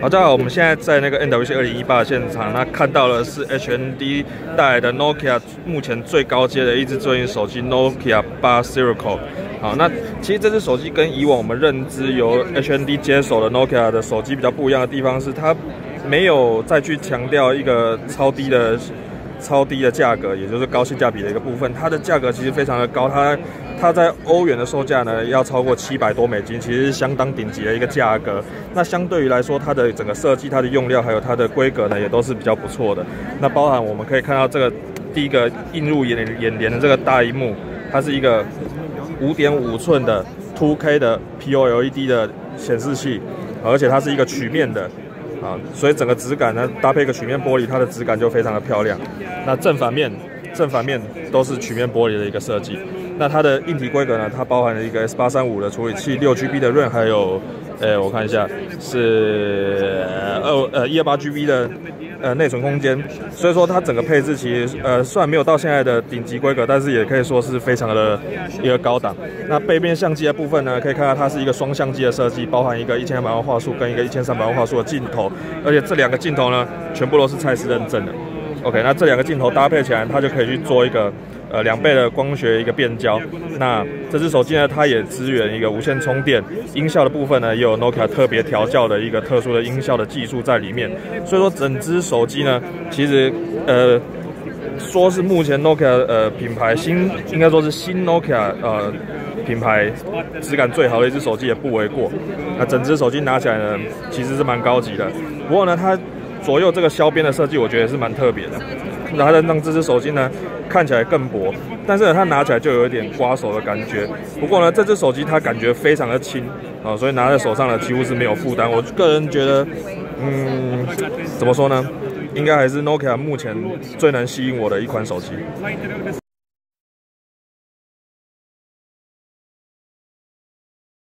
好，大家好，我们现在在那个 NWC 二零一八现场，那看到的是 HND 带来的 Nokia 目前最高阶的一支专用手机 Nokia 八 Sirico。好，那其实这只手机跟以往我们认知由 HND 接手的 Nokia 的手机比较不一样的地方是，它没有再去强调一个超低的。超低的价格，也就是高性价比的一个部分，它的价格其实非常的高，它它在欧元的售价呢要超过七百多美金，其实是相当顶级的一个价格。那相对于来说，它的整个设计、它的用料还有它的规格呢，也都是比较不错的。那包含我们可以看到这个第一个映入眼眼帘的这个大荧幕，它是一个五点五寸的 2K 的 POLED 的显示器，而且它是一个曲面的。啊，所以整个质感呢，搭配一个曲面玻璃，它的质感就非常的漂亮。那正反面，正反面都是曲面玻璃的一个设计。那它的硬体规格呢，它包含了一个 S 八三五的处理器，六 GB 的运还有，呃，我看一下是二呃一二八 GB 的。呃，内存空间，所以说它整个配置其实呃，虽然没有到现在的顶级规格，但是也可以说是非常的一个高档。那背面相机的部分呢，可以看到它是一个双相机的设计，包含一个一千二百万画素跟一个一千三百万画素的镜头，而且这两个镜头呢，全部都是蔡司认证的。OK，那这两个镜头搭配起来，它就可以去做一个。呃，两倍的光学一个变焦，那这只手机呢，它也支援一个无线充电，音效的部分呢，也有 Nokia 特别调教的一个特殊的音效的技术在里面。所以说，整只手机呢，其实呃，说是目前 Nokia 呃品牌新，应该说是新 Nokia 呃品牌质感最好的一只手机也不为过。那整只手机拿起来呢，其实是蛮高级的。不过呢，它左右这个削边的设计，我觉得是蛮特别的。然后让这只手机呢看起来更薄，但是呢它拿起来就有一点刮手的感觉。不过呢这只手机它感觉非常的轻啊，所以拿在手上呢几乎是没有负担。我个人觉得，嗯，怎么说呢？应该还是 Nokia 目前最能吸引我的一款手机。